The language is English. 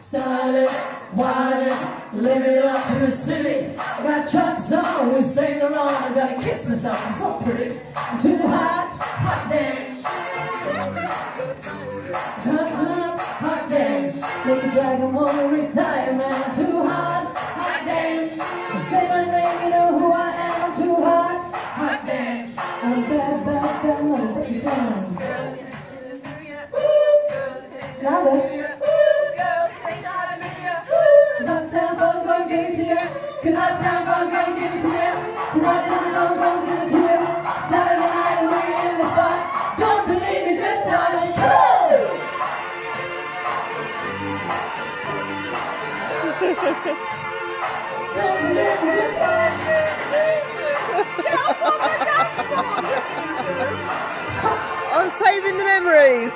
styling, whining, living up in the city. I got chucks on with Saint Laurent. I gotta kiss myself, I'm so pretty. I'm too hot, hot damn. Hot, hot, hot damn. The dragon wanna retire, man. I'm too hot, hot damn. Say my name, you know who I am. I'm too hot, hot damn. I'm bad, bad, bad, I'm gonna break it down. Louder. Gon' give it to you. Cause uptown gon' give it to you. Cause uptown gon' give it to you. Saturday night and we in the spot. Don't believe me, just! Don't believe me, just watch. I'm saving the memories.